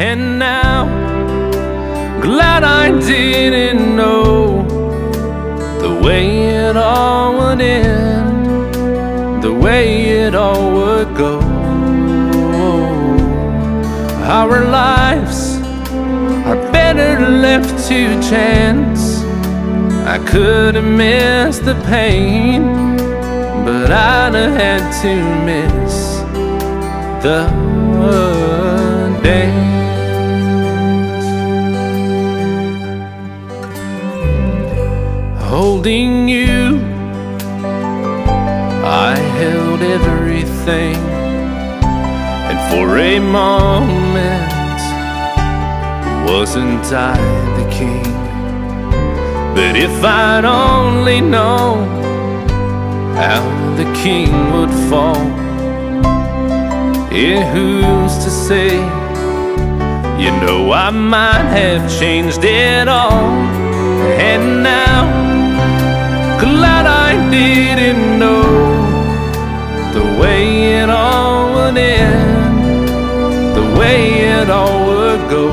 And now, glad I didn't know the way it all would end, the way it all would go. Our lives are better left to chance. I could have missed the pain, but I'd have had to miss the dance. Holding you, I held everything, and for a moment, wasn't I the king? But if I'd only known how the king would fall, yeah, who's to say? You know, I might have changed it all, and now, glad I didn't know the way it all would end, the way it all would go.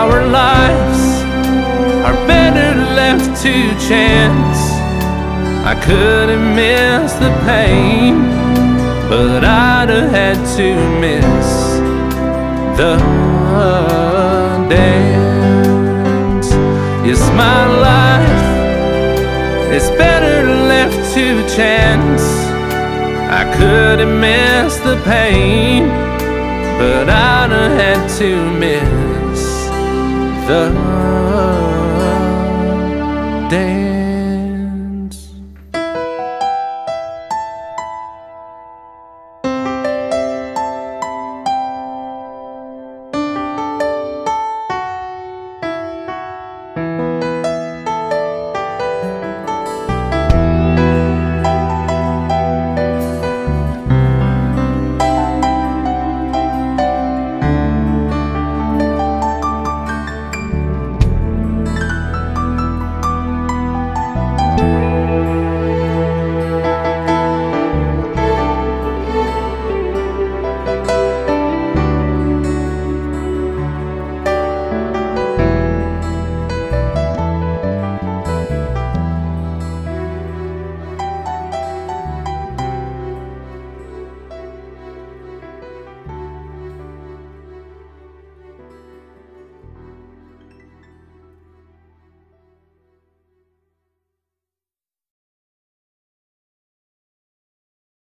Our lives are better left to chance. I could have missed the pain, but I'd have had to miss the dance. My life it's better left to chance. I could have missed the pain But I'd have had to miss the day.